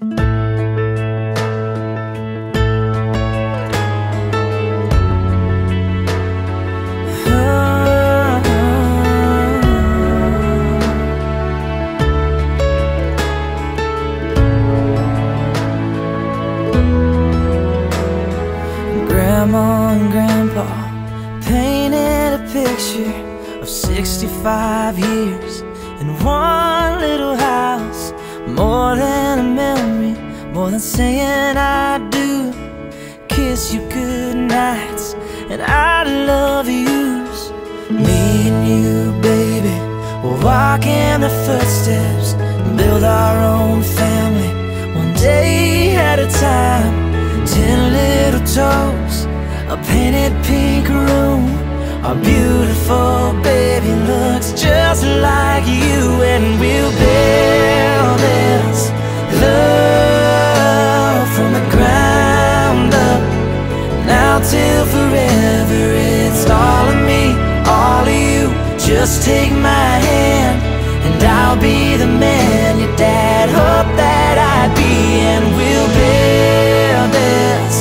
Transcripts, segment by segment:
Grandma and Grandpa painted a picture of 65 years in one little house. More than a memory, more than saying I do. Kiss you good nights and I love yous. Me and you, baby, we'll walk in the footsteps build our own family one day at a time. Ten little toes, a painted pink room. Our beautiful baby looks just like you, Now till forever, it's all of me, all of you. Just take my hand, and I'll be the man your dad hoped that I'd be, and we'll build this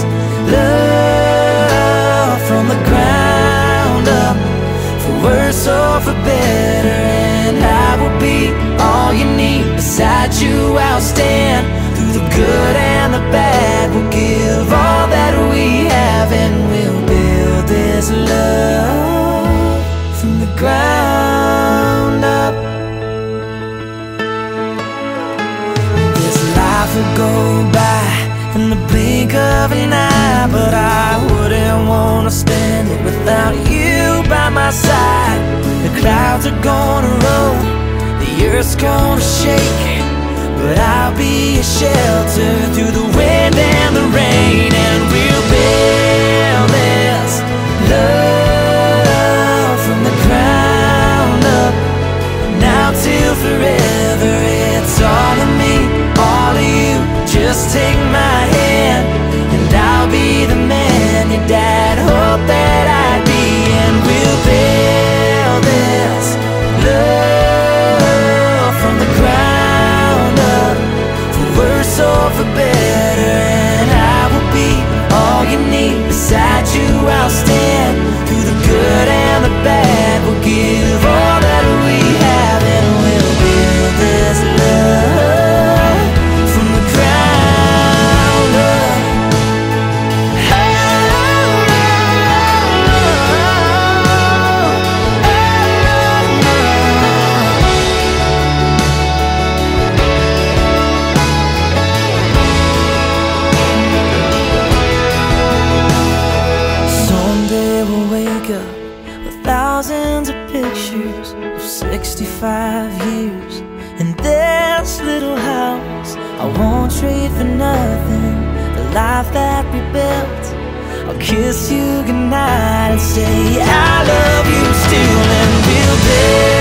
love from the ground up, for worse or for better. And I will be all you need. Beside you, I'll stand through the good and the bad. This love from the ground up. This life will go by in the blink of an eye, but I wouldn't wanna spend it without you by my side. The clouds are gonna roll, the earth's gonna shake, but I'll be a shelter 65 years in this little house. I won't trade for nothing the life that we built. I'll kiss you goodnight and say I love you still, and we'll build.